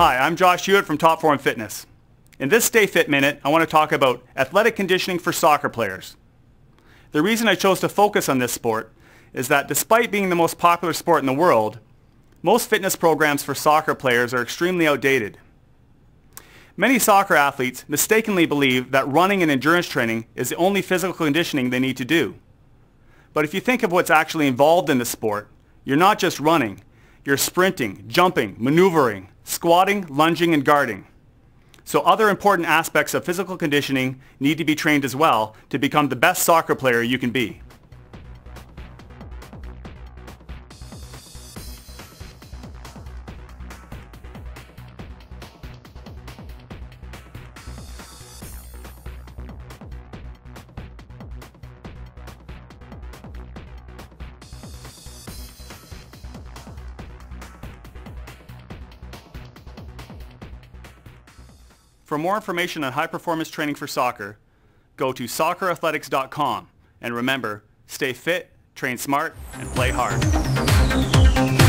I'm Josh Hewitt from Top Form Fitness. In this Stay Fit Minute, I want to talk about athletic conditioning for soccer players. The reason I chose to focus on this sport is that despite being the most popular sport in the world, most fitness programs for soccer players are extremely outdated. Many soccer athletes mistakenly believe that running and endurance training is the only physical conditioning they need to do. But if you think of what's actually involved in the sport, you're not just running, you're sprinting, jumping, maneuvering, squatting, lunging, and guarding. So other important aspects of physical conditioning need to be trained as well to become the best soccer player you can be. For more information on high performance training for soccer, go to soccerathletics.com and remember, stay fit, train smart, and play hard.